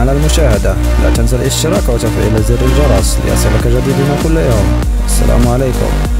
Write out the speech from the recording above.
على المشاهدة. لا تنسى الاشتراك وتفعيل زر الجرس ليصلك جديدنا كل يوم. السلام عليكم.